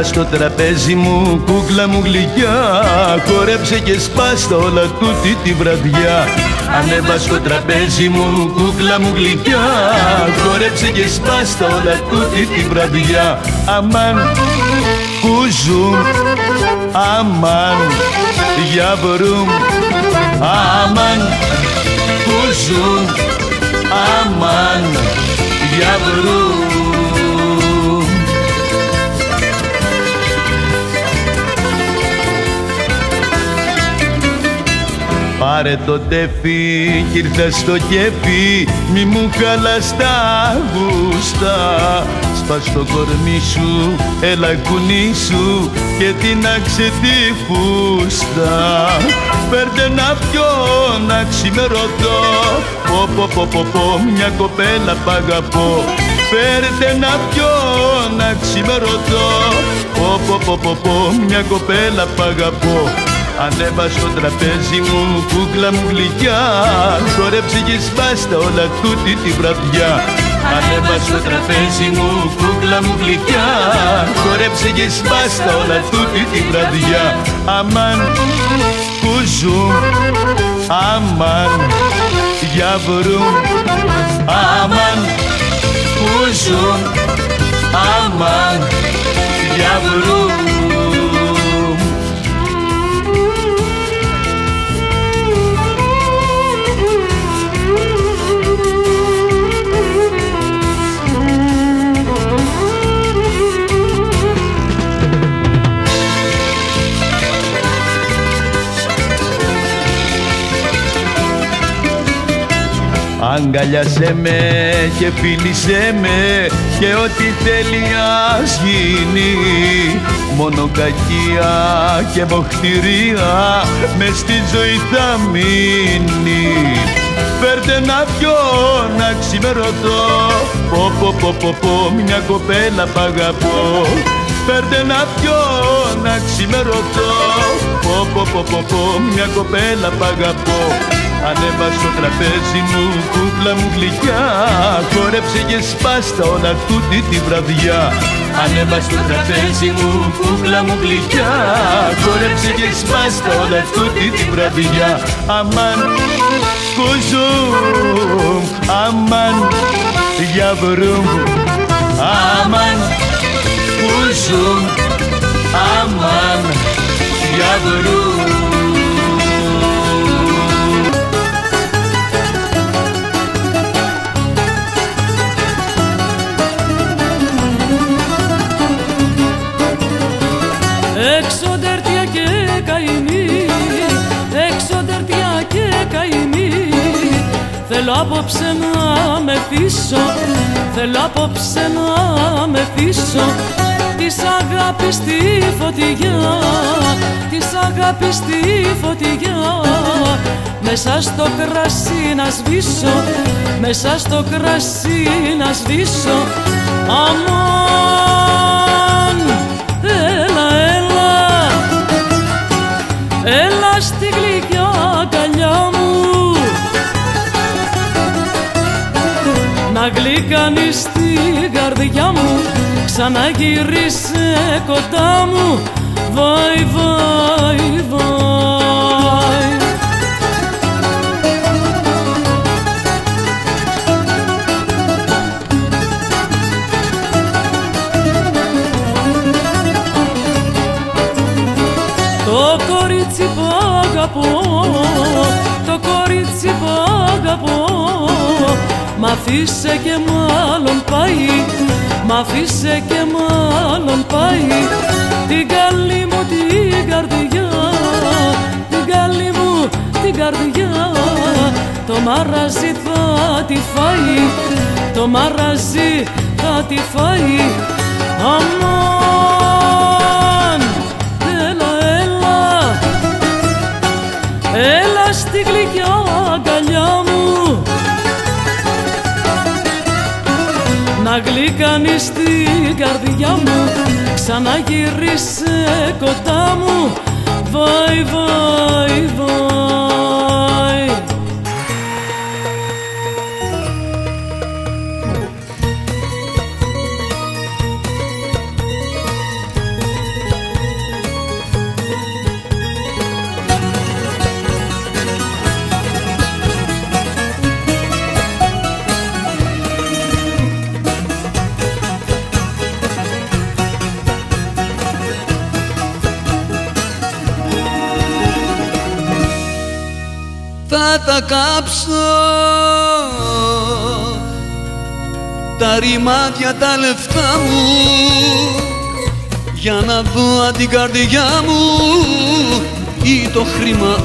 Ανέβα στο τραπέζι μου κούκλα μου γλυκιά. Χορέψε και σπάστα όλα τούτη τη βραδιά. Ανέβα στο τραπέζι μου κούκλα μου γλυκιά. Χορέψε και σπάστα όλα τούτη τη βραδιά. Αμάν κουζούμ Αμάν για βρούμ Αμάν κουζούμ Αμάν για Πάρε το τέφι κι ήρθες στο κέφι. Μη μου χαλάς τα γούστα. Σπάς το κορμί σου, έλα σου Και την τη φούστα. Φέρτε να πιω να ξημερωτώ. Πω πω πω πω πω μια κοπέλα π' αγαπώ. Φέρτε να πιω να ξημερωτώ. Πω πω πω πω πω μια κοπέλα π' αγαπώ Ανέβα στο τραπέζι μου, κούκλα μου γλυκιά. Χορέψε και σπάστα όλα τούτη τη βραδιά. Ανέβα στο τραπέζι μου, κούκλα μου γλυκιά. Χορέψε και σπάστα όλα τούτη τη βραδιά. Αμάν, κουζούμ, αμάν, για βρούμ Αμάν, κουζούμ, αμάν, για Αγκαλιάσέ με και φίλησέ με και ό,τι θέλει ας γίνει. Μόνο κακία και μοχτηρία μες στη ζωή θα μείνει. Φέρτε να πιω να ξημερωτώ πω πω πω πω πω μια κοπέλα π' αγαπώ. Φέρτε να πιω να ξημερωτώ πω πω πω πω πω μια κοπέλα π' αγαπώ Ανέβα στο τραπέζι μου, κούκλα μου γλυκιά. Χόρεψε και σπάστα όλα τούτη τη βραδιά. Ανέβα στο τραπέζι μου, κούκλα μου γλυκιά. Χόρεψε και σπάστα όλα τούτη τη βραδιά. Αμάν, κουζούμ, αμάν, για βρούμ Αμάν, κουζούμ, αμάν, για βρούμ Θέλω απόψε να με θύσω Θέλω απόψε να με θύσω Της αγάπης τη φωτιά Της αγάπης τη φωτιά. Μέσα στο κρασί να σβήσω Μέσα στο κρασί να σβήσω. Αμάν! Έλα, έλα. Έλα στη γλυκιά αγκαλιά μου να γλυκάνεις την καρδιά μου. Ξαναγύρισε κοντά μου. Βάι βάι βάι αφήσε και μάλλον πάει Μ' αφήσε και μάλλον πάει. Την καλή μου την καρδιά Την καλή μου την καρδιά. Το μαραζί θα τη φάει Το μαραζί θα τη φάει. Αμάν! Έλα, έλα! Έλα στη γλυκιά να γλυκάνεις την καρδιά μου. Ξαναγύρισε κοντά μου. Βάι βάι βάι τα κάψω. Τα ρημάδια τα λεφτά μου. Για να δω αν την καρδιά μου ή το χρήμα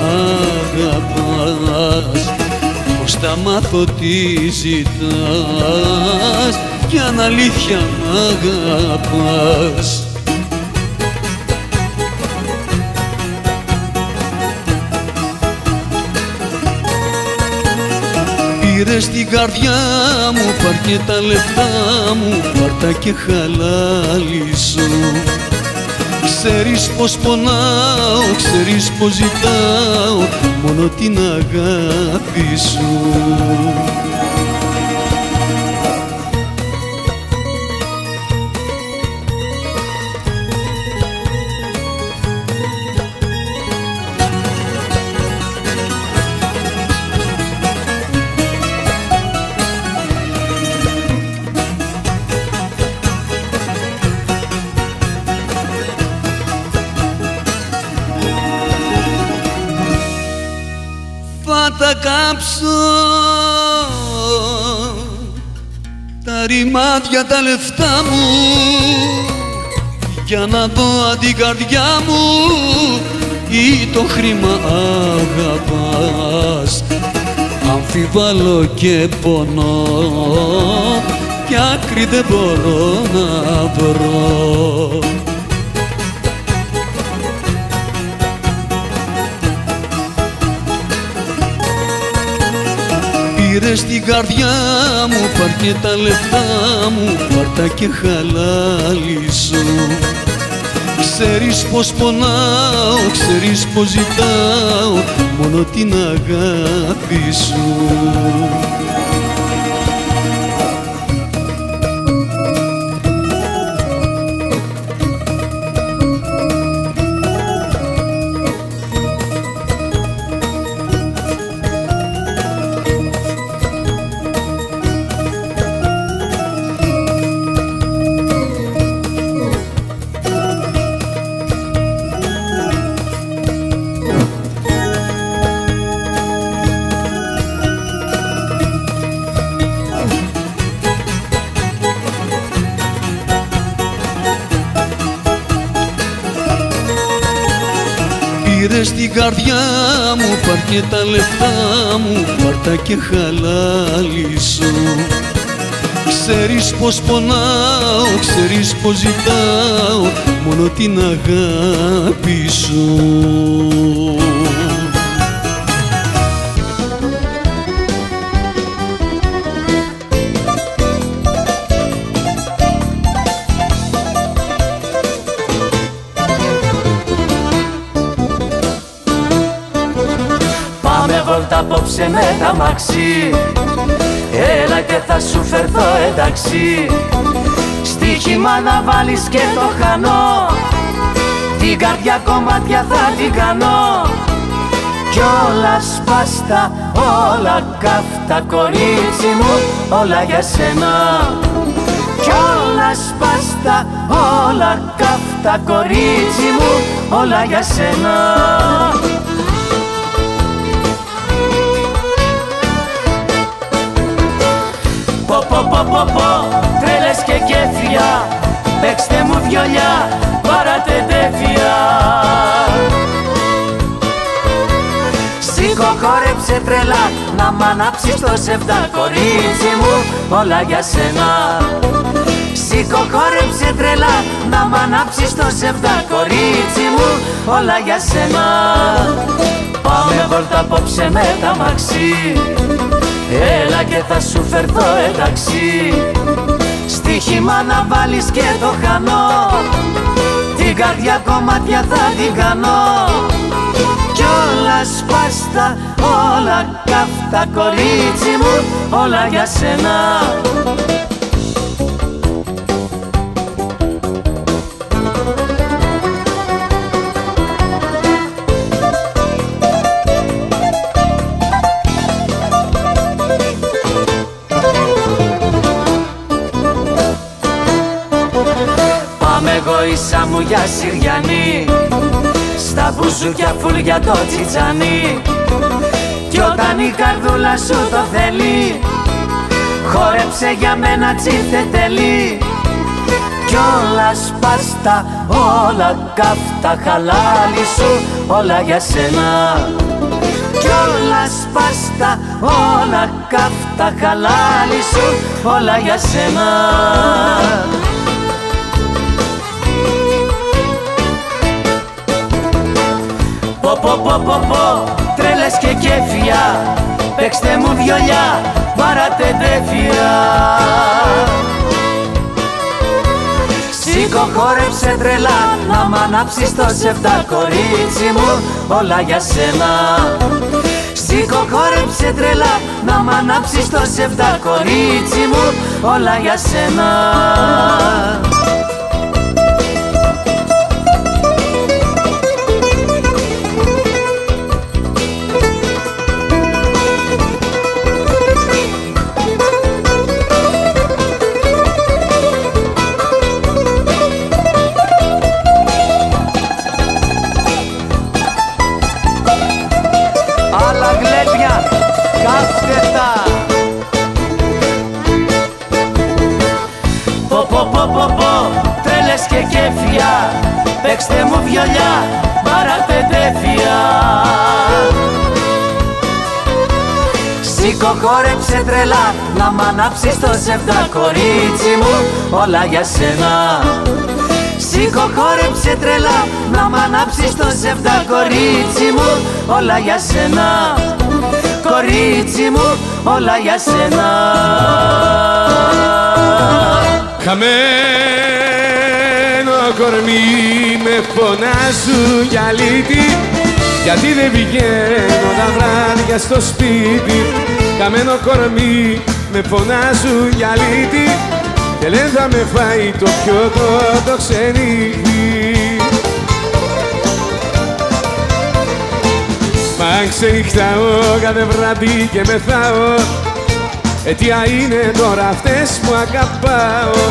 αγαπάς. Πως τα μάθω τι ζητάς. Κι αν αλήθεια μ' αγαπάς Πήρε στην καρδιά μου, πάρ και τα λεφτά μου, πάρ και χαλάλισου Ξέρεις πως πονάω, ξέρεις πως ζητάω μόνο την αγάπη σου ρημάδια τα λεφτά μου. Για να δω αν την καρδιά μου ή το χρήμα αγαπάς. Αμφιβάλλω και πονώ κι άκρη δεν μπορώ να βρω Πήρε στην καρδιά μου, πάρ και τα λεφτά μου, πάρ τα και χαλάλισου Ξέρεις πως πονάω, ξέρεις πως ζητάω, μόνο την αγάπη σου και τα λεφτά μου, πάρ τα και χαλάλισου Ξέρεις πως πονάω, ξέρεις πως ζητάω, μόνο την αγάπη σου βόλτα απόψε με τα μαξί Έλα και θα σου φερθώ εντάξει. Στοίχημα να βάλεις και το χανό. Την καρδιά κομμάτια θα την κάνω. Κι όλα σπάστα, όλα καύτα κορίτσι μου Όλα για σένα. Κι όλα σπάστα, όλα καύτα κορίτσι μου Όλα για σένα πω πω τρέλες και κέφια Παίξτε μου βιολιά, πάρατε τέφια χόρεψε τρελά να μ' ανάψεις το σεφτά κορίτσι μου όλα για σένα. Σήκω χόρεψε τρελά να μ' ανάψεις το σεφτά κορίτσι μου όλα για σένα. Πάμε βόλτα απόψε με τα μαξί. Έλα και θα σου φερθώ εντάξει. Στοίχημα να βάλεις και το χανό Την καρδιά κομμάτια θα την κάνω. Κι όλα σπάστα, όλα καυτά κορίτσι μου Όλα για σένα. Ίσα μου για Συριανή. Στα μπουζούκια φουλ για το τσιτσανί Κι όταν καρδούλα σου το θέλει Χόρεψε για μένα τσίρτε τελεί Κι όλα σπάστα, όλα καύτα χαλάλι σου Όλα για σένα. Κι όλα σπάστα, όλα καύτα χαλάλι σου Όλα για σένα Πω πω πω πω. Πω, τρέλες και κέφια Παίξτε μου βιολιά, βάράτε τέφια Σήκω χόρεψε τρελά Να μ' ανάψεις το σεφτά κορίτσι μου Όλα για σένα. Σήκω χόρεψε τρελά Να μ' ανάψεις το σεφτά κορίτσι μου Όλα για σένα τρελά, να μ' ανάψεις το σεφτά κορίτσι μου Όλα για σένα. Σήκω χόρεψε τρελά Να μ' ανάψεις το σεφτά κορίτσι μου Όλα για σένα. Κορίτσι μου Όλα για σένα. Χαμένο κορμί με φωνάζουν για λύτη γιατί δεν πηγαίνω τα βράδια στο σπίτι Χαμένο κορμί με φωνάζουν για λύτη και λένε θα με φάει το πιωτό το ξενύχτη Μα ξενυχτάω κάθε βράδυ και μεθάω Αιτία είναι τώρα αυτές που αγαπάω.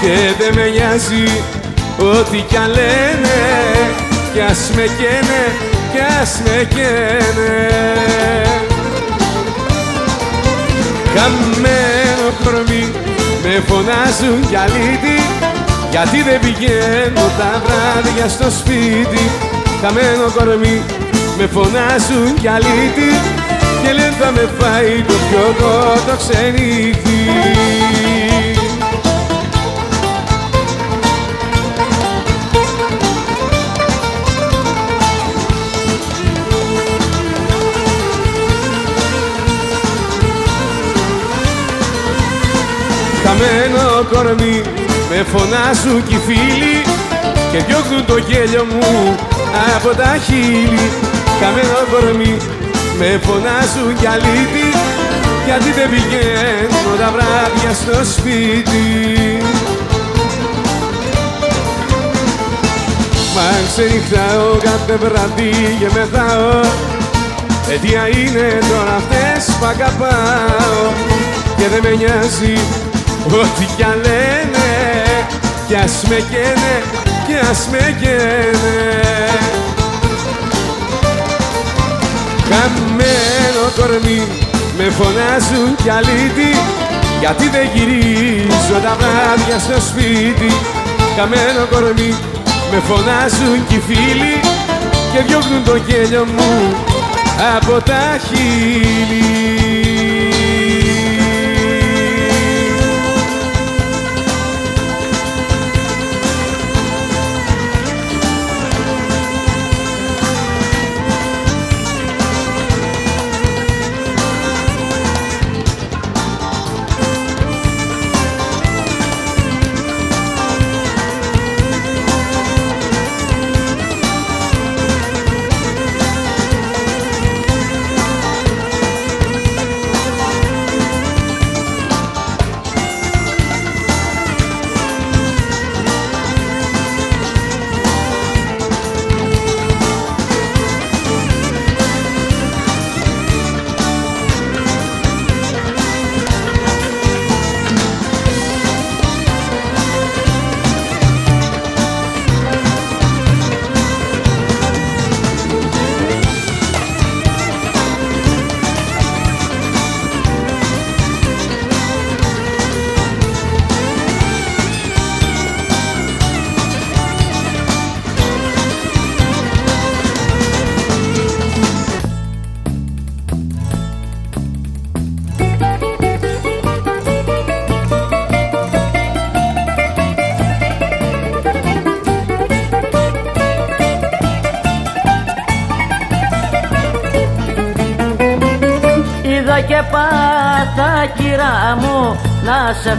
Και δεν με νοιάζει ό,τι κι αν λένε Κι ας με καίνε, κι ας με καίνε Χαμένο κορμί με φωνάζουν για λύτη. Γιατί δεν πηγαίνω τα βράδια στο σπίτι. Χαμένο κορμί με φωνάζουν για λύτη. Και λένε θα με φάει το πιωτό το ξενύχτη κορμί. Με φωνάζουν κι οι φίλοι και διώχνουν το γέλιο μου από τα χείλη. Χαμένο κορμί με φωνάζουν κι αλήτη γιατί δεν πηγαίνω τα βράδια στο σπίτι. Μα ξενυχτάω κάθε βράδυ και μεθάω Αιτία είναι τώρα αυτές που αγαπάω. Και δεν με νοιάζει Ό,τι κι αν λένε κι ας με καίνε κι ας με καίνε. Χαμένο κορμί με φωνάζουν κι αλήτη γιατί δεν γυρίζω τα βράδια στο σπίτι. Χαμένο κορμί με φωνάζουν κι οι φίλοι και διώχνουν το γέλιο μου από τα χείλη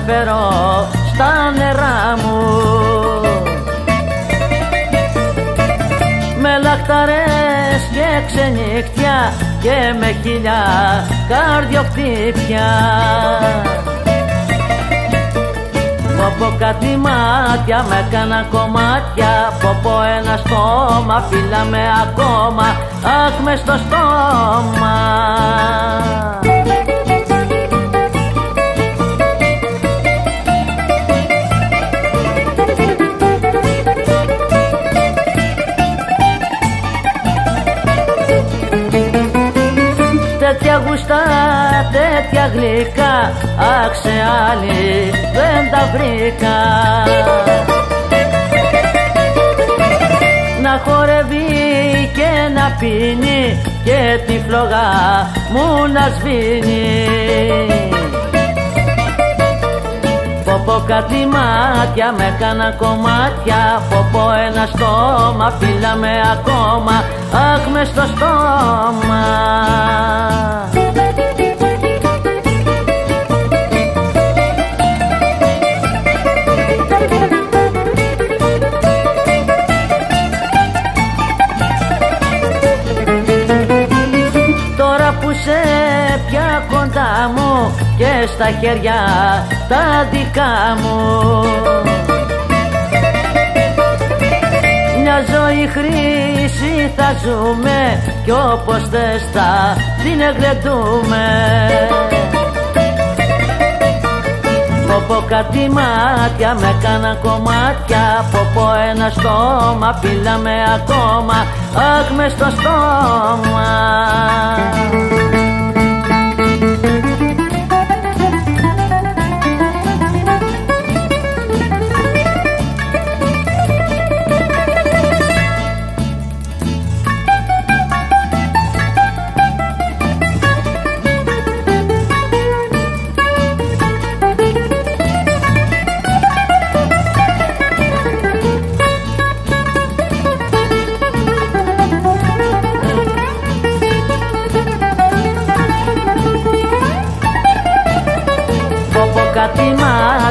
να σε φέρω στα νερά μου. Με λακταρές και ξενύχτια και με χιλιά καρδιοχτύπια Ποπο κάτι μάτια με κάνα κομμάτια. Ποπο ένα στόμα φύλλα με ακόμα. Αχ μες στο στόμα τέτοια γουστά, τέτοια γλυκά. Αχ σε άλλη δεν τα βρήκα. Να χορεύει και να πίνει και τη φλογά μου να σβήνει. Ποπο κάτι μάτια με κάνα κομμάτια. Ποπο ένα στόμα φύλλα με ακόμα Αχ μες στο στόμα. Τώρα που σε πια κοντά μου και στα χέρια τα δικά μου Μια ζωή χρήση θα ζούμε κι όπως θες θα την εγκλετούμε Ποπο κάτι μάτια με κάνα κομμάτια Ποπο ένα στόμα με ακόμα Αχ μες στο στόμα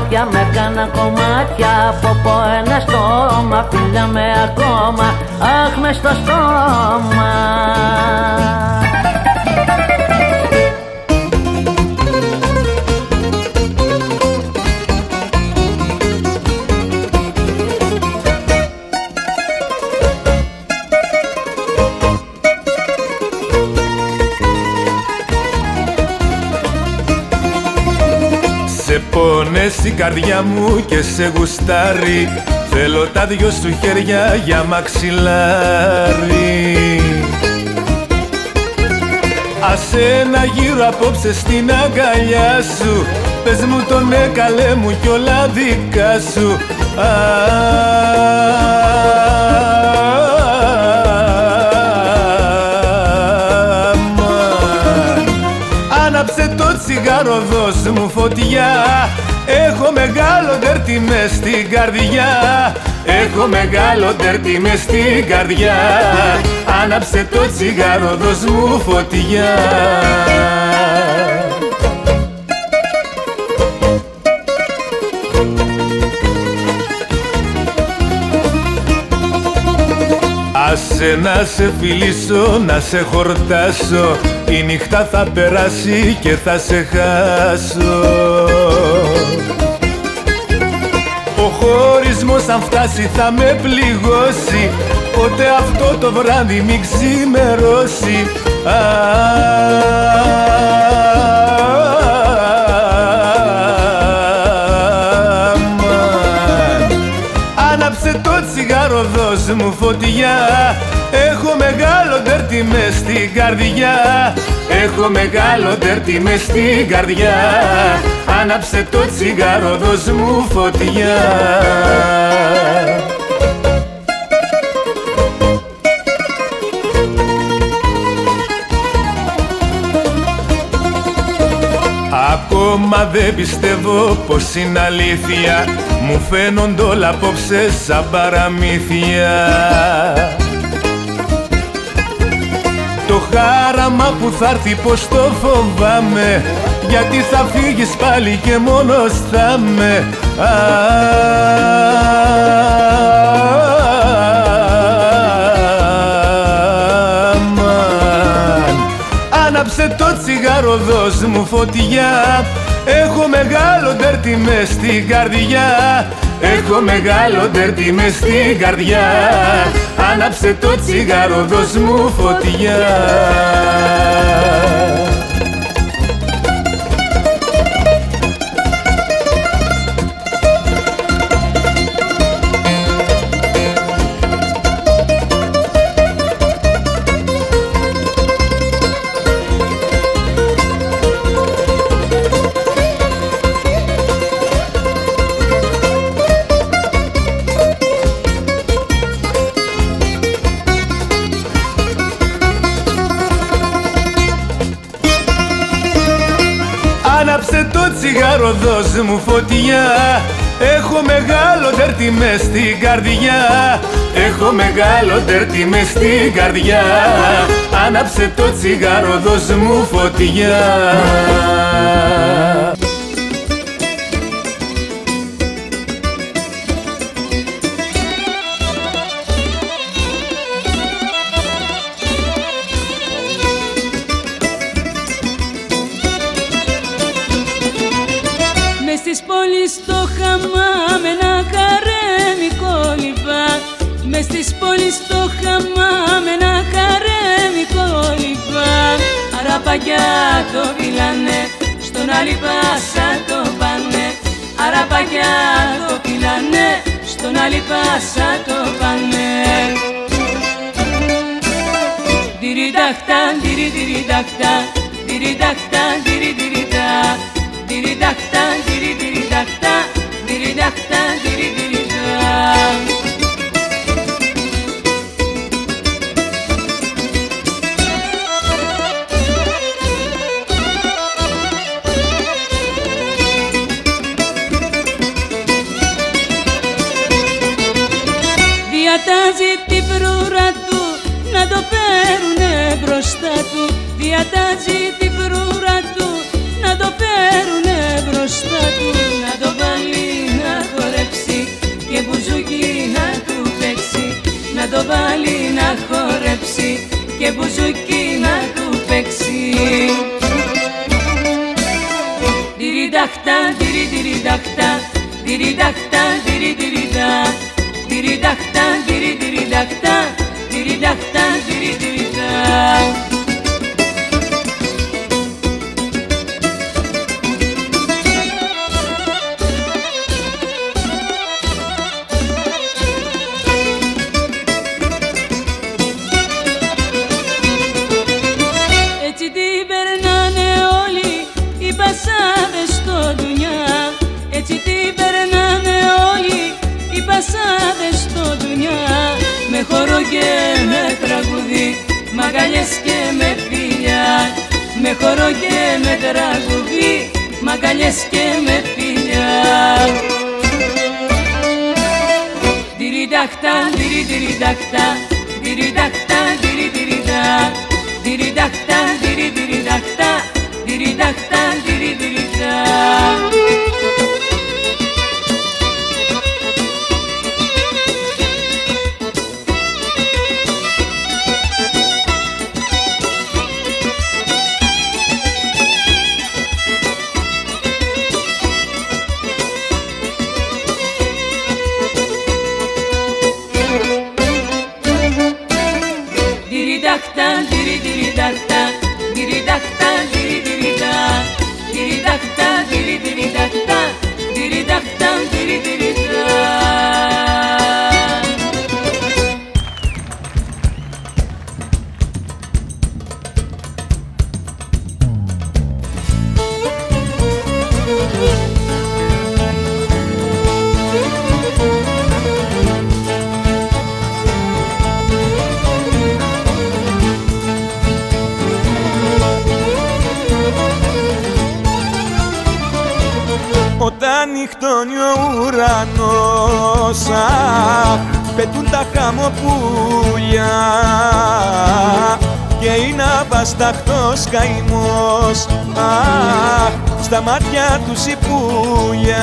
μάτια με κάνα κομμάτια. Ποπο ένα στόμα φίλια με ακόμα. Αχ μες στο στόμα πόνες η καρδιά μου και σε γουστάρει. Θέλω τα δυο σου χέρια για μαξιλάρι. Άσε να γύρω απόψε στην αγκαλιά σου. Πες μου το ναι καλέ μου κι όλα δικά σου. Αμάν. Άναψε το τσιγάρο δώσ' μου φωτιά. Έχω μεγάλο ντερτι μες στην καρδιά. Έχω μεγάλο ντερτι μες στην καρδιά. Άναψε το τσιγάρο δώσ' μου φωτιά. Άσε να σε φιλήσω, να σε χορτάσω. Η νύχτα θα περάσει και θα σε χάσω. Ο χωρισμός αν φτάσει θα με πληγώσει Ποτέ αυτό το βράδυ μην ξημερώσει Αμάν. Άναψε το τσιγάρο δώσ' μου φωτιά Έχω μεγάλο ντερτι μες στην καρδιά Έχω μεγάλο ντερτι μες στην καρδιά. Άναψε το τσιγάρο δώσ' μου φωτιά. Ακόμα δεν πιστεύω πως είναι αλήθεια. Μου φαίνονται όλα απόψε σαν παραμύθια Το Το χάραμα που θα έρθει πως το φοβάμαι. Γιατί θα φύγεις πάλι και μόνος θα με Άναψε το τσιγάρο δώσ' μου φωτιά. Έχω μεγάλο ντέρτι μες στην καρδιά. Έχω μεγάλο ντέρτι μες στην καρδιά Άναψε το τσιγάρο δώσ' μου φωτιά τσιγάρο δώσ' μου φωτιά. Έχω μεγάλο τερτι μες στην καρδιά. Έχω μεγάλο τερτι μες στην καρδιά. Άναψε το τσιγάρο δώσ' μου φωτιά Αραπαγιά το βιλάνε, στον άλλη πάσα το πάνε. Αραπαγιά το βιλάνε, στον άλλη πάσα το πάνε. Διριδαχτά, διριδιδαχτά, διριδαχτά, διριδιδαχτά Διριδαχτά, διριδιδαχτά, διριδαχτά, διριδιδαχτά Διατάζει την φρούρα του να το παίρουνε μπροστά του. Διατάζει την φρούρα του να το παίρουνε μπροστά του. Να το βάλει να χορέψει και μπουζούκι να του παίξει. Να το βάλει να χορέψει και μπουζούκι να του παίξει. Διριδαχτά, διριδιδαχτά, diri dakta diri diri και με τραγουδί, μαγκαλιές και με φιλιά Με χορό και με τραγουδί, μαγκαλιές και με φιλιά. Διριδαχτά, διριδιδαχτά, διριδαχτά, διριδιδαχτά Διριδαχτά, διριδιδαχτά, διριδαχτά, διριδιδαχτά στα μάτια τους η πουλιά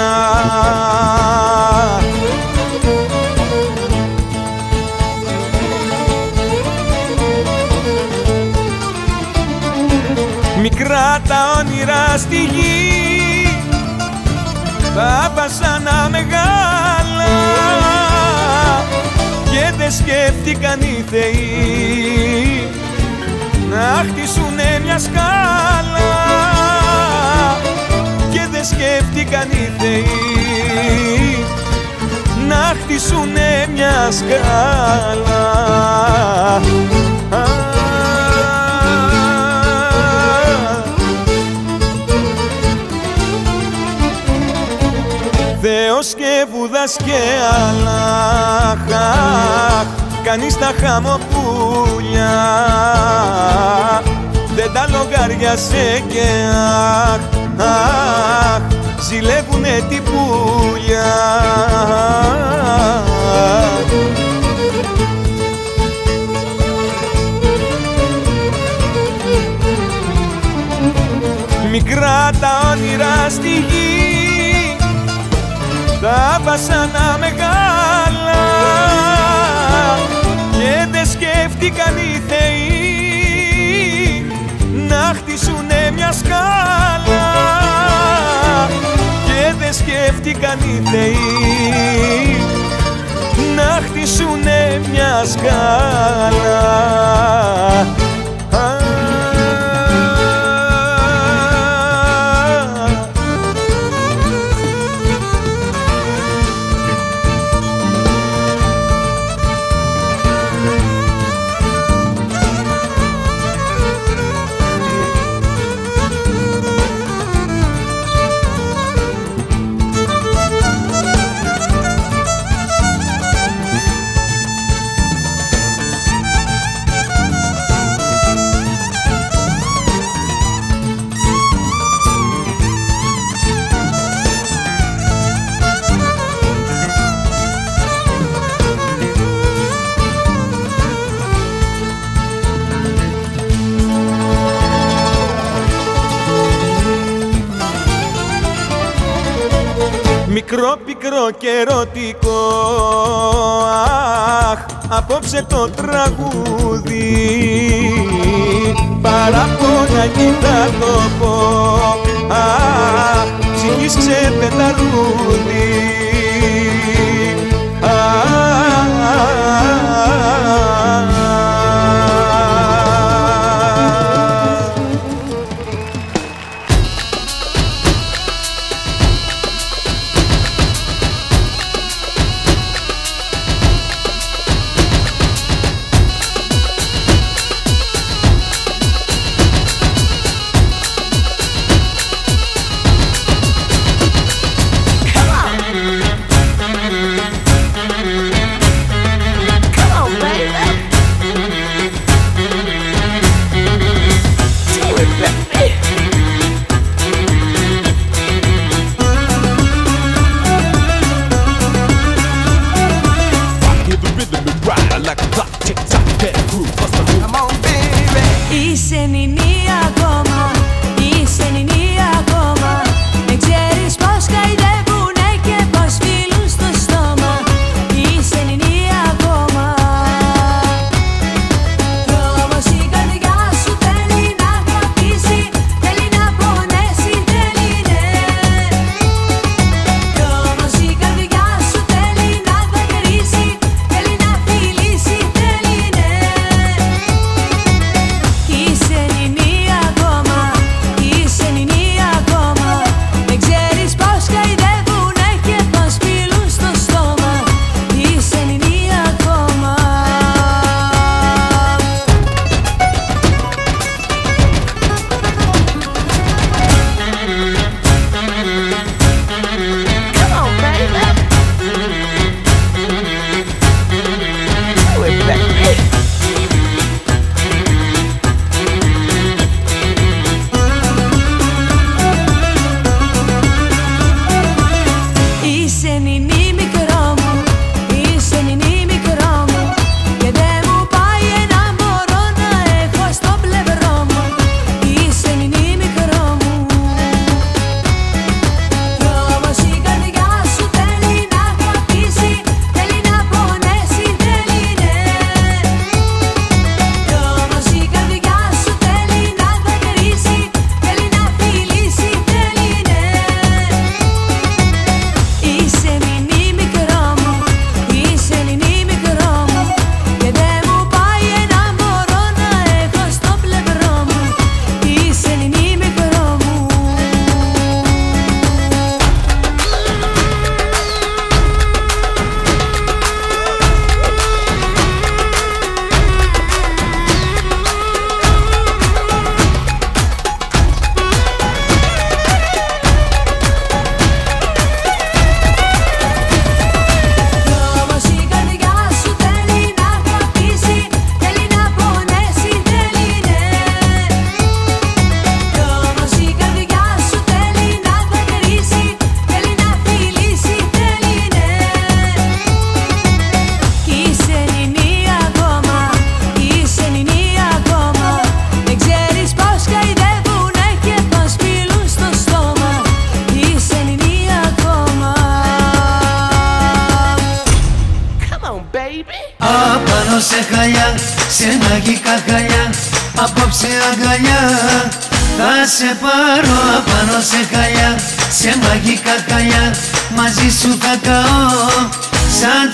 Μικρά τα όνειρα στη γη τα βασανά μεγάλα και δεν σκέφτηκαν οι θεοί να χτίσουνε μια σκάλα και δεν σκέφτηκαν οι θεοί να χτίσουνε μια σκάλα. Θεός και Βουδάς και Αλλάχ Κανείς τα χαμοπούλια Δεν τα λογαριασε και αχ, αχ Ζηλεύουνε την πουλιά. Μικρά τα όνειρα στη γη τα βασανά μεγάλα. και δεν σκέφτηκαν οι θεοί να χτίσουνε μια σκάλα. Και δεν σκέφτηκαν οι θεοί να χτίσουνε μια σκάλα Μικρό πικρό και ερωτικό. Αχ, απόψε το τραγούδι. Παράπονα κοιτά το πω. Αχ, ψυχής ξεπεταρούδι like a clock, tick tock, better groove, bust the move. Come on, baby. Είσαι νινί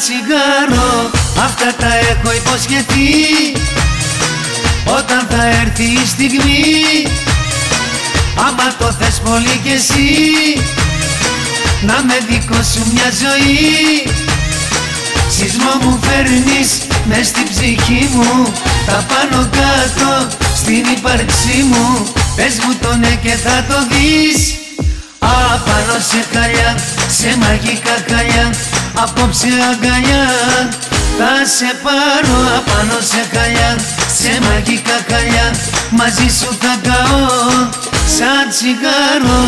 τσιγάρο. Αυτά τα έχω υποσχεθεί. Όταν θα έρθει η στιγμή Άμα το θες πολύ κι εσύ Να με δικό σου μια ζωή. Σεισμό μου φέρνεις μες στην ψυχή μου Τα πάνω κάτω στην ύπαρξή μου. Πες μου το ναι και θα το δεις. Απάνω σε χαλιά, σε μαγικά χαλιά Απόψε αγκαλιά θα σε πάρω απάνω σε χαλιά Σε μαγικά χαλιά. Μαζί σου θα καώ Σαν τσιγάρο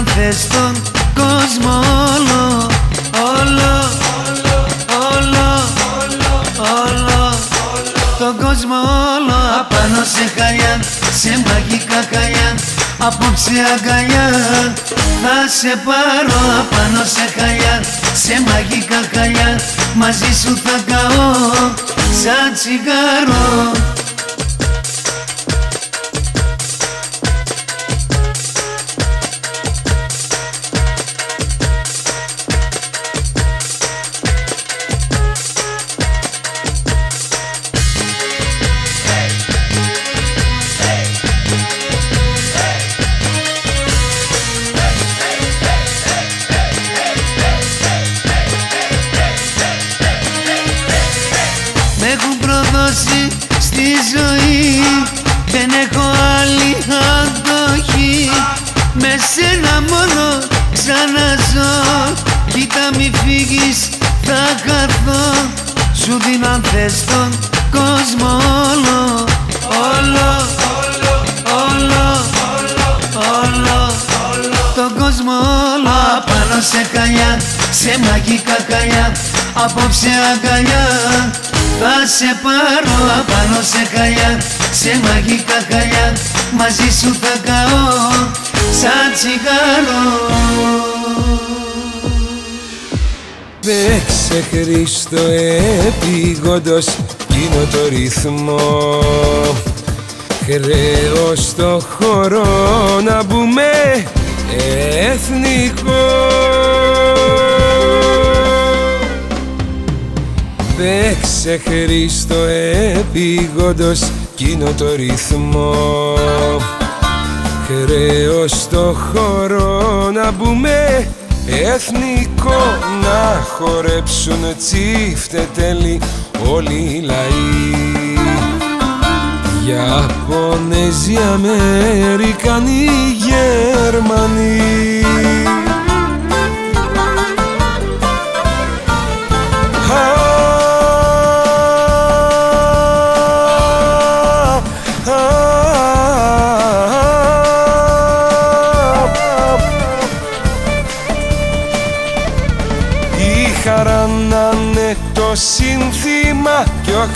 αν θες τον κόσμο όλο Όλο, όλο, όλο Τον κόσμο όλο. Απάνω σε χαλιά, σε μαγικά χαλιά Απόψε αγκαλιά θα σε πάρω. Απάνω σε χαλιά Σε μαγικά χαλιά μαζί σου θα καώ Σαν τσιγάρο Απόψε αγκαλιά. Θα σε πάρω απάνω σε χαλιά Σε μαγικά χαλιά. Μαζί σου θα καώ Σαν τσιγάρο. Παίξε Χρήστο επίγοντος γίνω το ρυθμό. Χρέο στο χώρο να μπούμε εθνικό Παίξε Χρήστο επίγοντος γίνω το ρυθμό. Χρέο στο χώρο να μπούμε Εθνικό να χορέψουν τσίφτε τέλει όλοι οι λαοί. Ιαπωνέζοι, Αμερικανοί, Γερμανοί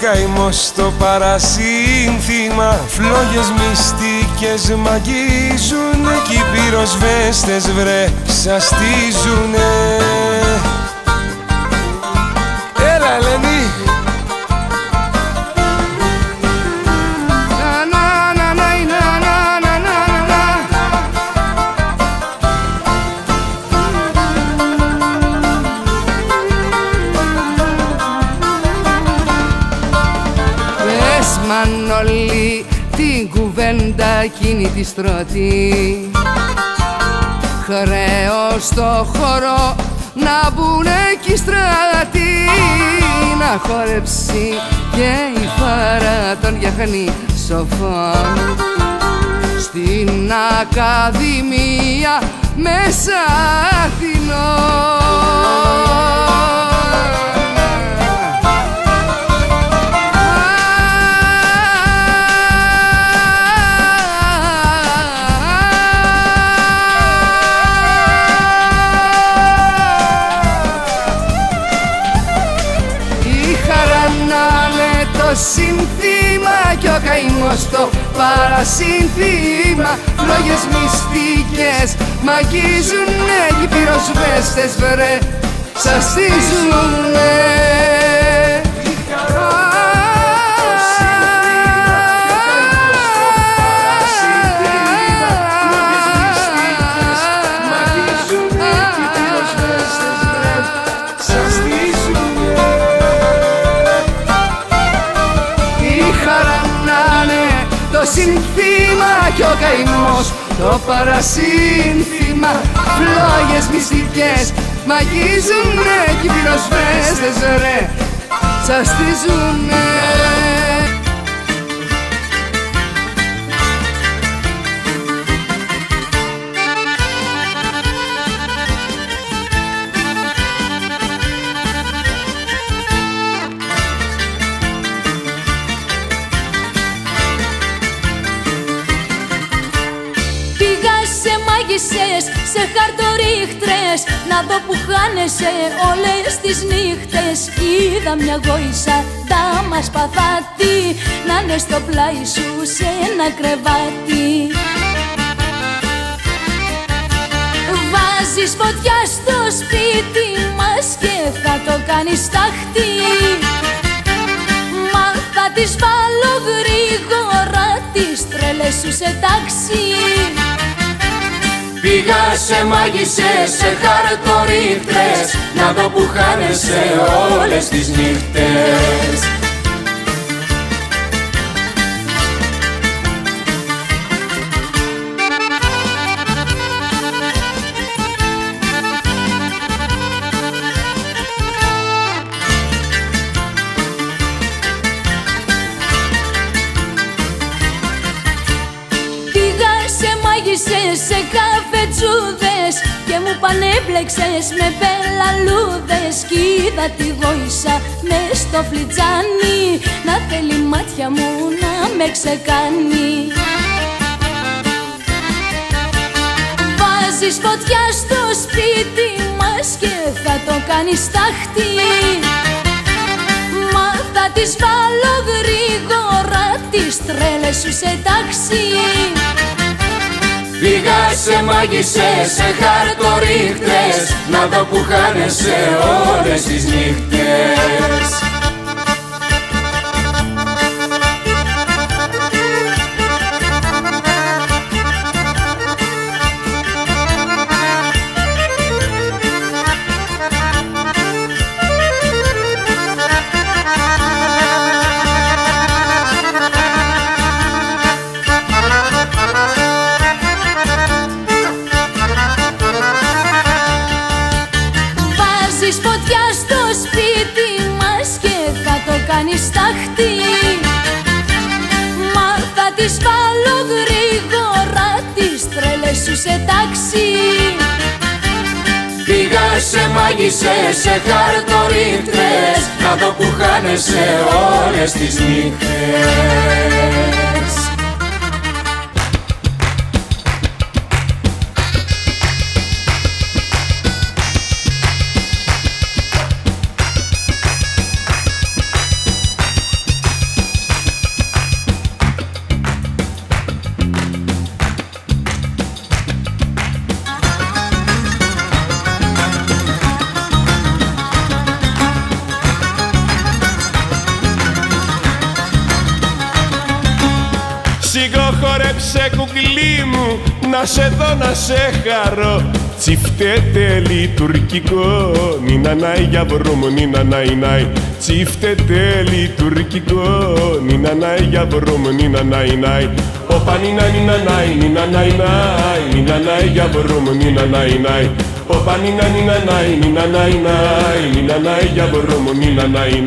καημός το παρασύνθημα. Φλόγες μυστικές μαγίζουνε Κι οι πυροσβέστες βρε σαστίζουνε. Έλα Ελένη κουβέντα εκείνη τη στρωτή Χρέο στο χώρο να μπουνε κι στρατοί Να χορέψει και η φάρα των γιαχνή σοφών. Στην Ακαδημία μέσα Αθηνών συνθήμα κι ο καημός το παρασυνθήμα. Φλόγες μυστικές μαγίζουνε κι οι πυροσβέστες βρε σαστίζουνε συνθήμα κι ο καημός το παρασύνθημα. Φλόγες μυστικές μ' αγγίζουνε κι οι πυροσβέστες ρε σας στίζουνε σε χαρτορίχτρες Να δω που χάνεσαι όλες τις νύχτες. Είδα μια γόησα τα μας παθάτη Να είναι στο πλάι σου σε ένα κρεβάτι. Βάζεις φωτιά στο σπίτι μας και θα το κάνεις τάχτη. Μα θα τις βάλω γρήγορα τις τρέλες σου σε τάξη Πήγα σε μάγισσες, σε χαρτορίχτρες Να δω που χάνεσαι όλες τις νύχτες καφετσούδες και μου πανέπλεξες με πελαλούδες κι είδα τη γόησα με στο φλιτζάνι. Να θέλει μάτια μου να με ξεκάνει. Βάζεις φωτιά στο σπίτι μας και θα το κάνεις τάχτη Μα θα τις βάλω γρήγορα τις τρέλες σου σε τάξη Πήγα σε μάγισσες, σε χαρτορίχτες. Να δω που χάνεσαι όλες τις νύχτες σε μάγισσες, σε χαρτορίχτρες Να δω που χάνεσαι όλες τις νύχτες να σε δω να σε χαρώ Τσιφτέτε λειτουργικό, νίνα νάι για βρώμο, νίνα νάι νάι Τσιφτέτε λειτουργικό, νίνα νάι για βρώμο, νίνα νάι νάι Όπα νίνα νίνα νάι, νίνα νάι νάι, νίνα νάι για βρώμο, νίνα νάι νάι Όπα νίνα νίνα νάι, νίνα νάι νάι, νίνα νάι για βρώμο, νίνα νάι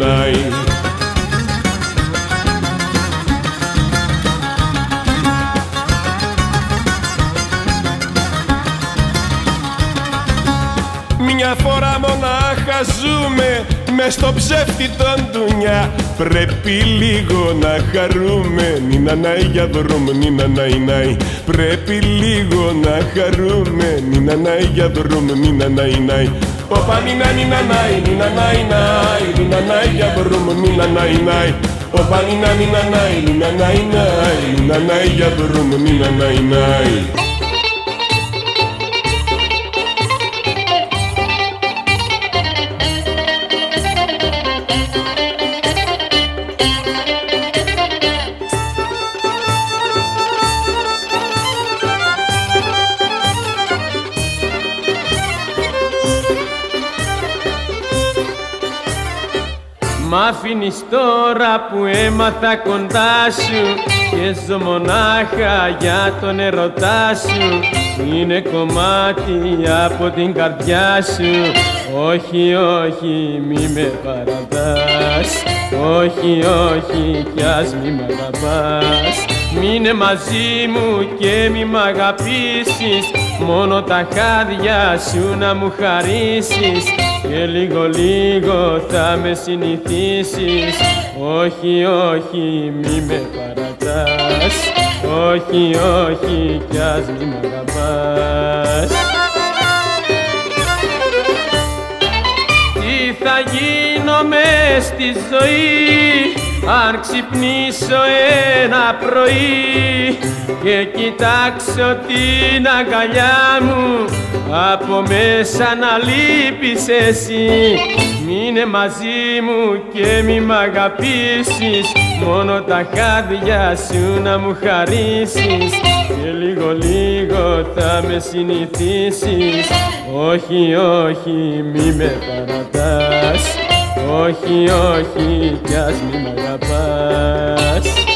μονάχα ζούμε με στο ψεύτη τον ντουνιά Πρέπει λίγο να χαρούμε Νίνα νάι για δρόμο, νίνα νάι νάι Πρέπει λίγο να χαρούμε Νίνα νάι για δρόμο, νίνα νάι νάι Όπα νίνα νίνα νάι, νίνα νάι νάι Νίνα νάι για δρόμο, νίνα νάι νάι Οπα νίνα νίνα νάι, νίνα νάι νάι, νίνα νάι για βρούμε, νίνα νάι νάι. Μ' αφήνεις τώρα που έμαθα κοντά σου και ζω μονάχα για τον ερωτά σου. Είναι κομμάτι από την καρδιά σου. Όχι, όχι, μη με παραδάς όχι, όχι, κι ας μη μ' αγαπάς. Μείνε μαζί μου και μη μ' αγαπήσεις. Μόνο τα χάδια σου να μου χαρίσεις Και λίγο λίγο θα με συνηθίσεις. Όχι, όχι, μη με παρατάς. Όχι, όχι, κι ας μη μ' αγαπάς. Τι θα γίνω μες στη ζωή; Αν ξυπνήσω ένα πρωί και κοιτάξω την αγκαλιά μου από μέσα να λείπεις εσύ. Μείνε μαζί μου και μη μ' αγαπήσεις μόνο τα χάδια σου να μου χαρίσεις. Και λίγο λίγο θα με συνηθίσεις όχι όχι μη με παρατάς όχι, όχι, κι ας μη μ' αγαπάς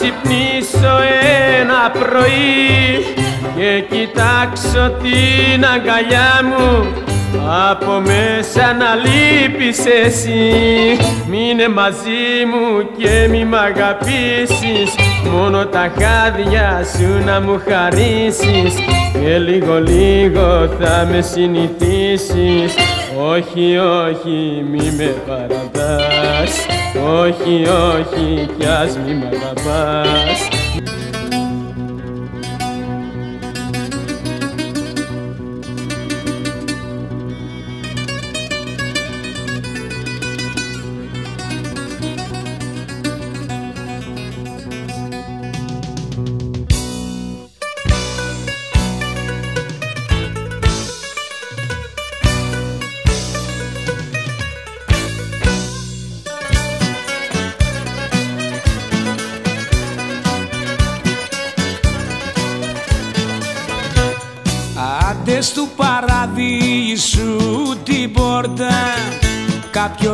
ξυπνήσω ένα πρωί και κοιτάξω την αγκαλιά μου. Από μέσα να λείπεις εσύ. Μείνε μαζί μου και μη μ' αγαπήσεις. Μόνο τα χάδια σου να μου χαρίσεις. Και λίγο λίγο θα με συνηθίσεις Όχι, όχι, μη με παραδάς Όχι, όχι, κι ας μη μ' αγαπάς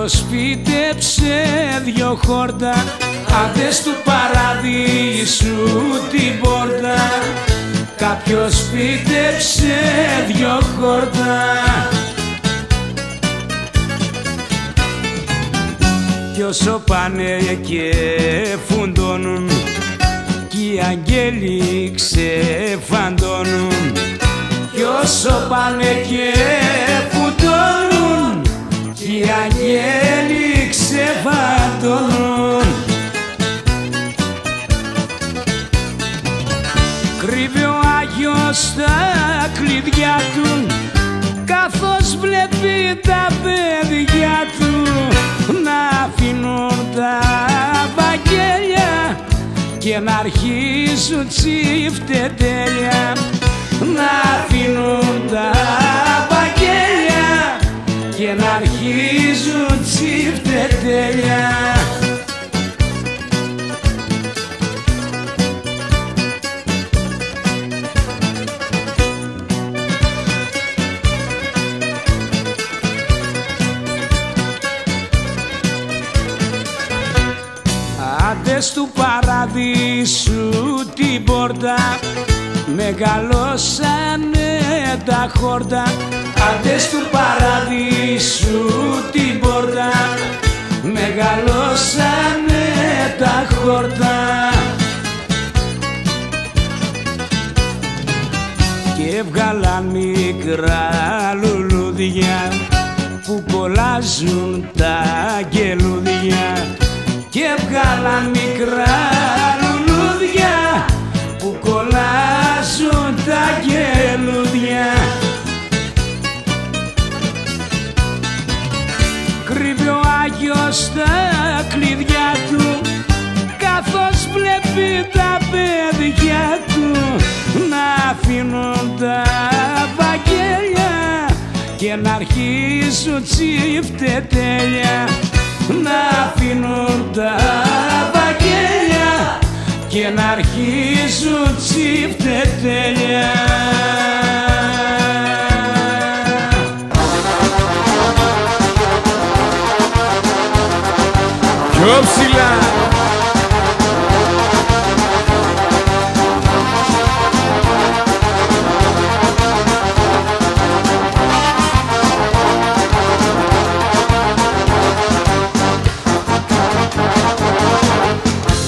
Κάποιος φύτεψε δυο χόρτα Άντες του παραδείσου την πόρτα. Κάποιος φύτεψε δυο χόρτα. Κι όσο πάνε και φουντώνουν Κι οι αγγέλοι ξεφαντώνουν. Κι όσο πάνε και φουντώνουν κι οι αγγέλοι ξεφαντώνουν Κρύβει ο Άγιος τα κλειδιά του καθώς βλέπει τα παιδιά του. Να αφήνουν τα βαγγέλια και να αρχίζουν τσιφτετέλια να αφήνουν τα Άφησες του παραδείσου την πόρτα. Μεγαλώσανε τα χόρτα. Άντες του παραδείσου την πόρτα Μεγαλώσανε τα χόρτα. Και έβγαλαν μικρά λουλούδια Που κολλάζουν τα γελούδια και βγάλα μικρά λουλούδια που κολλάζουν τα γελούδια. Κρύβει ο Άγιος τα κλειδιά του καθώς βλέπει τα παιδιά του να αφήνουν τα βαγγέλια και να αρχίσουν τσιφτετέλια να αφήνουν τα βαγγέλια και να αρχίσουν τσιφτετέλια Πιο ψηλά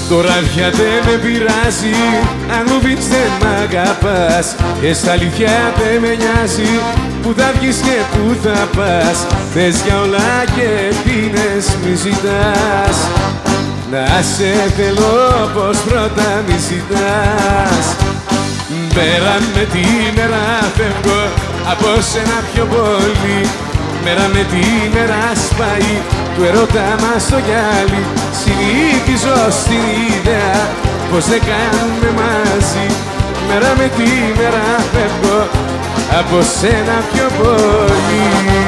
Τώρα πια δεν με πειράζει αν μου πεις δεν μ' αγαπάς. Και στα αλήθεια δεν με νοιάζει που θα βγεις και που θα πας. Θες για όλα και πίνες μη ζητάς. Να σε θέλω πως πρώτα μη ζητάς. Μέρα με τη μέρα φεύγω από σένα πιο πολύ Μέρα με τη μέρα σπάει του ερώτα μας το γυάλι. Συνήθιζω στην ιδέα πως δεν κάνουμε μαζί. Μέρα με τη μέρα φεύγω από σένα πιο πολύ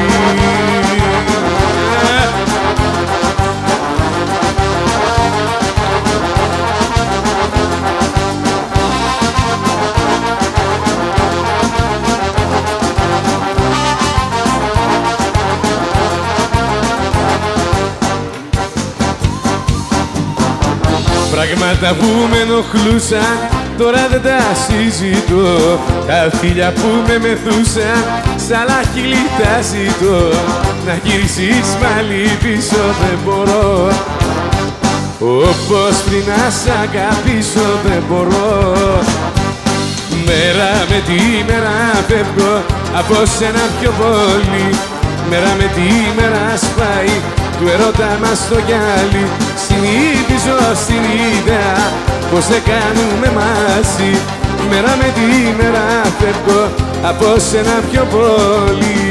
Πράγματα που με ενοχλούσαν τώρα δεν τα συζητώ. Τα φίλια που με μεθούσαν σ' άλλα χείλη τα ζητώ. Να γυρίσεις πάλι πίσω δεν μπορώ. Όπως πριν να σ' αγαπήσω δεν μπορώ. Μέρα με τη μέρα φεύγω από σένα πιο πολύ. Μέρα με τη μέρα σπάει του ερώτα μας το γυάλι Συνήθιζω στην ιδέα πως δεν κάνουμε μαζί. Μέρα με τη μέρα φεύγω από σένα πιο πολύ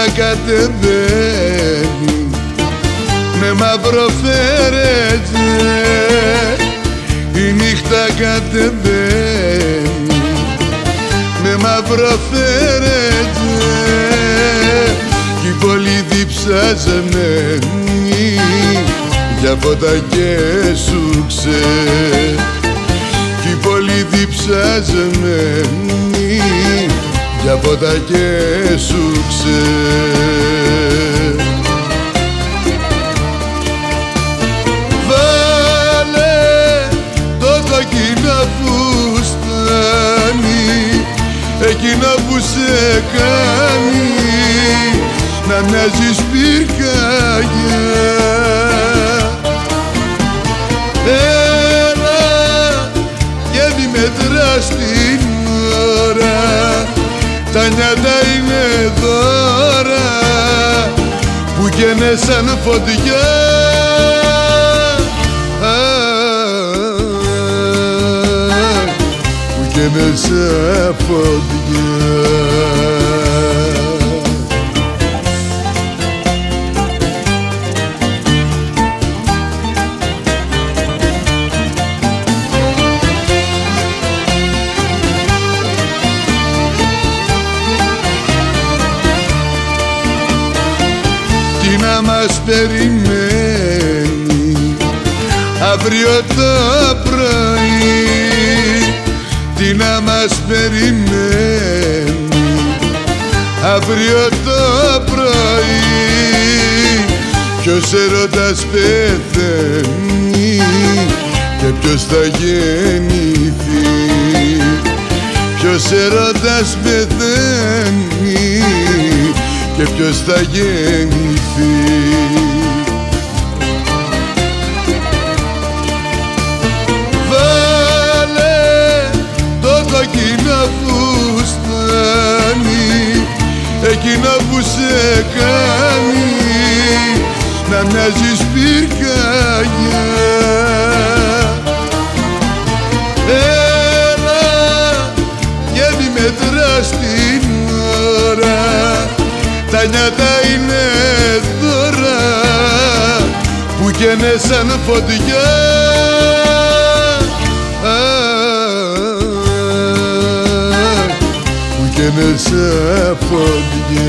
Η νύχτα κατεβαίνει. Με μαύρο φέρετζε Η νύχτα κατεβαίνει. Με μαύρο φέρετζε Κι η πόλη διψαζεμένη για φώτα και σουξέ Κι η πόλη διψαζεμένη για φώτα και σουξέ Βάλε το κοκκινό φουστάνι εκείνο που σε κάνει να μοιάζεις πυρκαγιά. Έλα και μη μετράς την ώρα τα νιάτα είναι δώρα που καίνε σαν φωτιά. Που καίνε σαν φωτιά περιμένει. Αύριο το πρωί τι να μας περιμένει. Αύριο το πρωί ποιος έρωτας πεθαίνει και ποιος θα γεννηθεί. Ποιος ερωτάς πεθαίνει και ποιος θα γεννηθεί εκείνο που σε κάνει να μοιάζεις πυρκαγιά. Έλα και μη μετράς την ώρα τα νιάτα είναι δώρα που καίνε σαν φωτιά που καίνε σαν φωτιά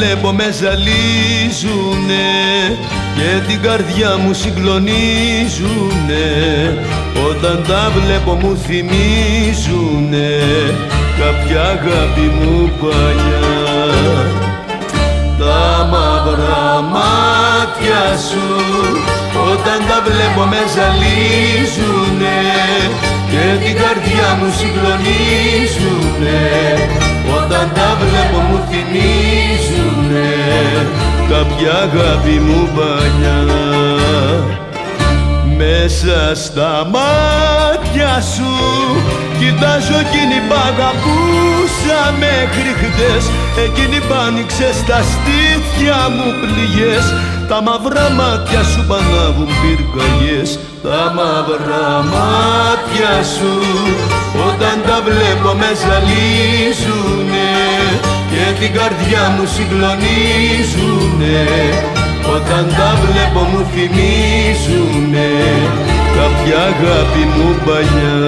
βλέπω με ζαλίζουνε και την καρδιά μου συγκλονίζουνε. Όταν τα βλέπω μου θυμίζουνε κάποια αγάπη μου παλιά. Τα μαύρα μάτια σου όταν τα βλέπω με ζαλίζουνε και την καρδιά μου συγκλονίζουνε. Όταν τα βλέπω μου θυμίζουνε κάποια αγάπη μου παλιά μέσα στα μάτια σου Κοιτάζω εκείνη που αγαπούσα μέχρι χτες. Εκείνη που άνοιξε στα στήθια μου πληγές. Τα μαύρα μάτια σου πανάβουν πυρκαγιές. Τα μαύρα μάτια σου Όταν τα βλέπω με ζαλίζουνε Και την καρδιά μου συγκλονίζουνε. Όταν τα βλέπω μου θυμίζουνε. Κάποια αγάπη μου παλιά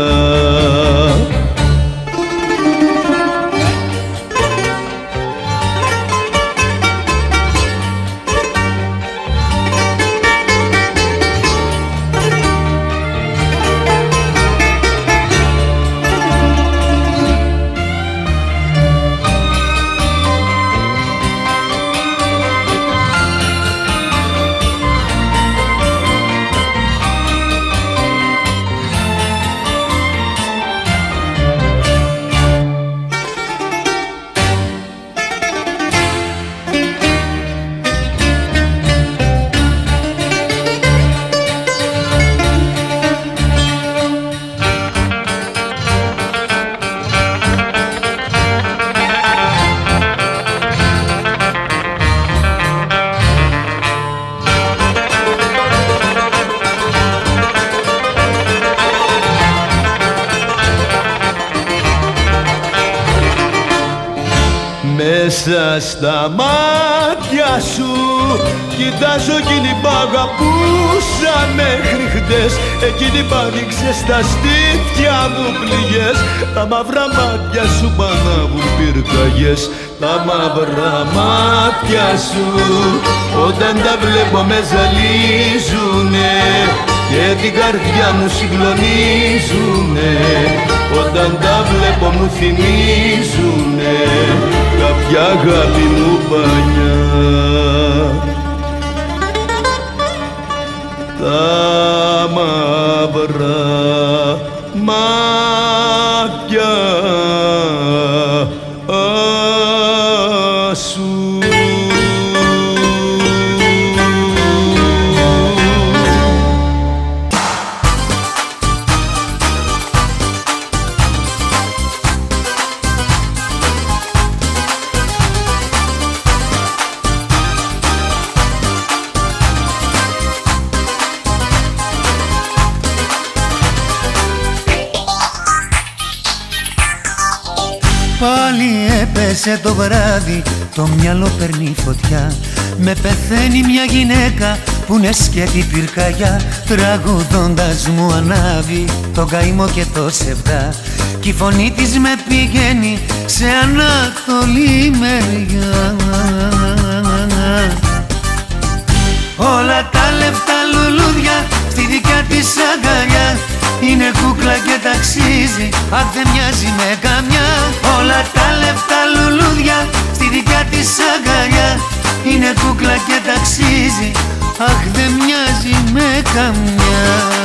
στα μάτια σου Κοιτάζω εκείνη που αγαπούσα μέχρι χτες. Εκείνη που άνοιξε στα στήθια μου πληγές. Τα μαύρα μάτια σου πανάβουν πυρκαγιές. Τα μαύρα μάτια σου Όταν τα βλέπω με ζαλίζουνε. Και την καρδιά μου συγκλονίζουνε. Όταν τα βλέπω μου θυμίζουνε Κάποια αγάπη μου παλιά τα μαύρα γυναίκα που είναι σκέτη πυρκαγιά Τραγουδώντας μου ανάβει το καημό και το σεβδά. Κι η φωνή της με πηγαίνει σε ανατολή μεριά. Όλα τα λεφτά λουλούδια στη δικιά της αγκαλιά. Είναι κούκλα και ταξίζει, αχ δεν μοιάζει με καμιά. Όλα τα λεφτά λουλούδια στη δικιά της αγκαλιά Είναι κούκλα και ταξίζει, αχ δεν μοιάζει με καμιά.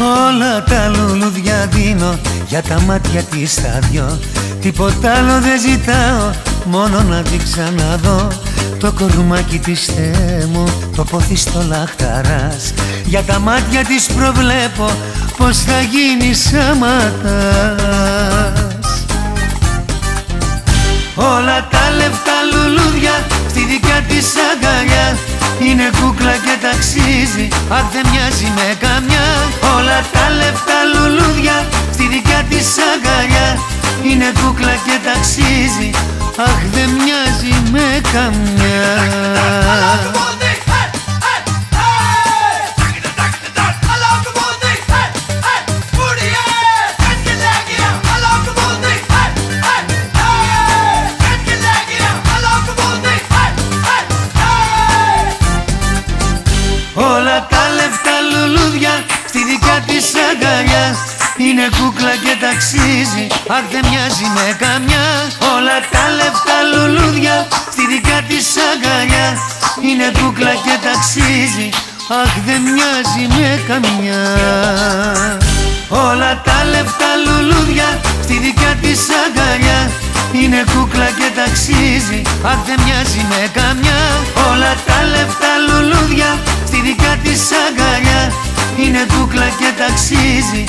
Όλα τα λουλούδια δίνω για τα μάτια της τα δυο Τίποτα άλλο δεν ζητάω, μόνο να την ξαναδώ. Το κορμάκι της Θεέ μου, το πόθι στο λαχταράς. Για τα μάτια της προβλέπω πως θα γίνει σαματάς. Όλα τα λεφτά λουλούδια στη δικιά της αγκαλιά. Είναι κούκλα και ταξίζει, αχ δεν μοιάζει με καμιά. Όλα τα λεφτά λουλούδια στη δικιά της αγκαλιά Είναι κούκλα και ταξίζει, αχ δεν μοιάζει με καμιά Είναι κούκλα και ταξίζει, αχ δεν μοιάζει με καμιά Όλα τα λεφτά λουλούδια στη δικιά της αγκαλιά. Είναι κούκλα και ταξίζει, αχ δεν μοιάζει με καμιά Όλα τα λεφτά λουλούδια στη δικιά της αγκαλιά. Είναι κούκλα και ταξίζει, αχ δεν μοιάζει με καμιά. Όλα τα λεφτά λουλούδια στη δικιά της αγκαλιά. Είναι κούκλα και ταξίζει,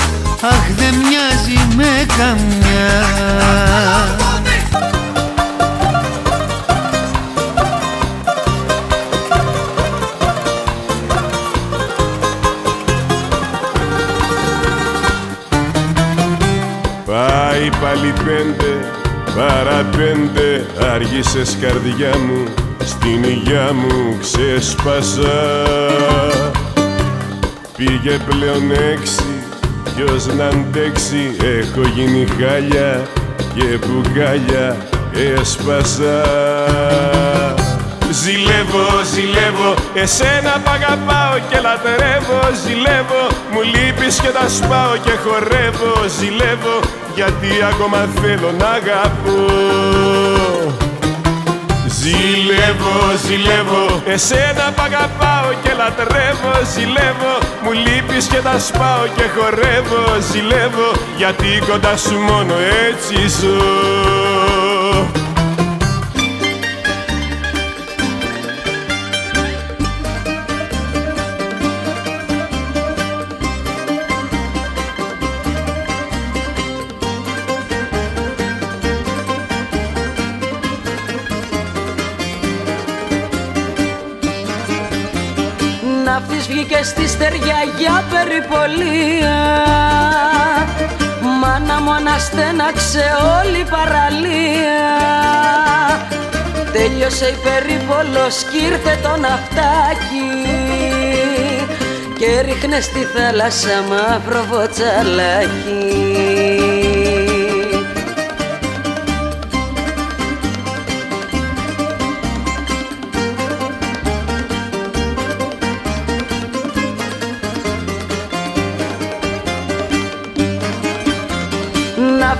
αχ δεν μοιάζει με καμιά πέντε Άργησες καρδιά μου, στην υγειά μου ξέσπασα. Πήγε πλέον έξι, ποιος να αντέξει Έχω γίνει χάλια και μπουκάλια έσπασα. Ζηλεύω, ζηλεύω, εσένα π' αγαπάω και λατρεύω. Ζηλεύω, μου λείπεις και τα σπάω και χορεύω. Ζηλεύω, γιατί ακόμα θέλω να αγαπώ Ζηλεύω, ζηλεύω, εσένα π' αγαπάω και λατρεύω Ζηλεύω, μου λείπεις και τα σπάω και χορεύω Ζηλεύω, γιατί κοντά σου μόνο έτσι ζω βγήκε στη στεριά για περιπολία. Μάνα μου αναστέναξε όλη η παραλία. Τέλειωσε η περίπολος κι ήρθε το ναυτάκι. Και ρίχνε στη θάλασσα μαύρο βοτσαλάκι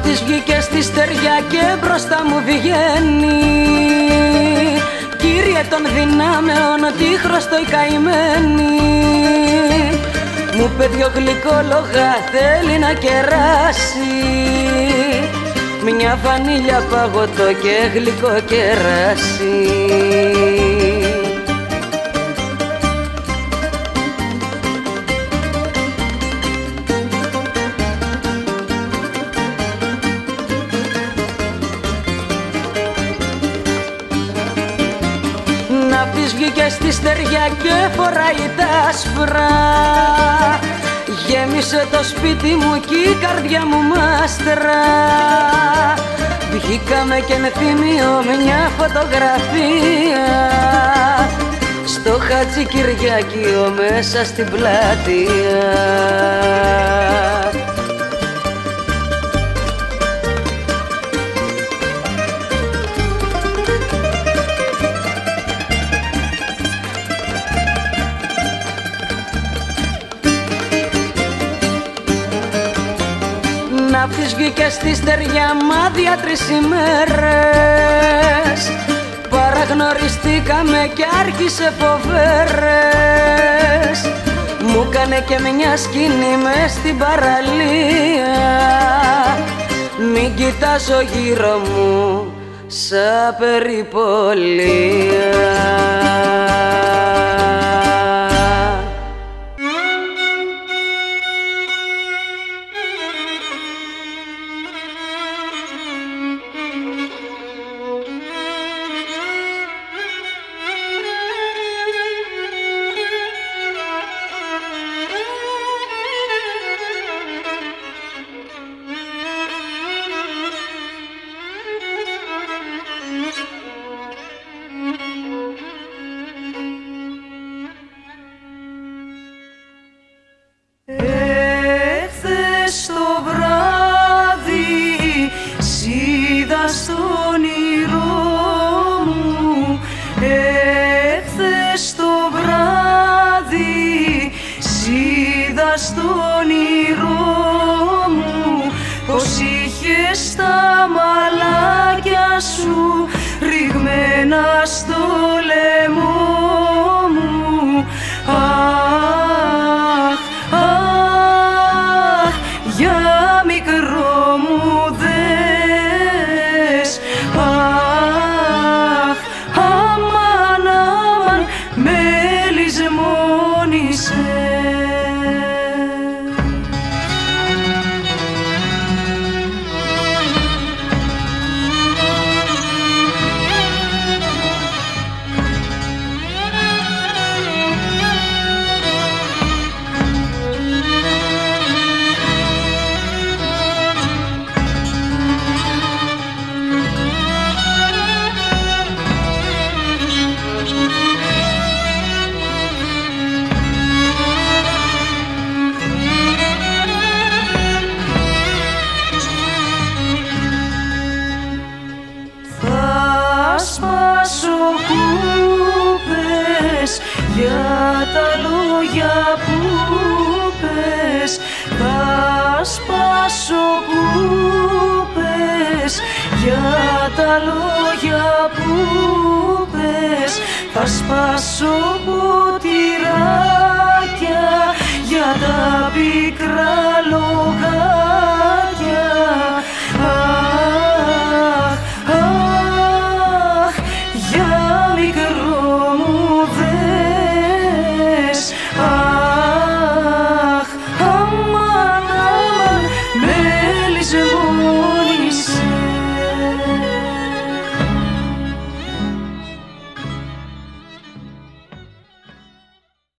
Ναύτης βγήκε στη στεριά και μπροστά μου βγαίνει. Κύριε των δυνάμεων, τι χρωστό η καημένη. Μου είπε δυο γλυκόλογα θέλει να κεράσει. Μια βανίλια παγωτό και γλυκό κεράσι Ναύτης βγήκε στη στεριά και φοράει τα άσπρα. Γέμισε το σπίτι μου κι η καρδιά μου μάστρα. Βγήκαμε και με θυμίο μια φωτογραφία. Στο Χατζη Κυριάκιο μέσα στην πλατεία Ναύτης βγήκε στη στεριά μάδια τρεις ημέρες. Παραγνωριστήκαμε και άρχισε φοβέρες. Μου κάνε και μια σκηνή μες στην παραλία. Μην κοιτάζω γύρω μου σαν περιπολία σου ρηγμένα στο λαιμό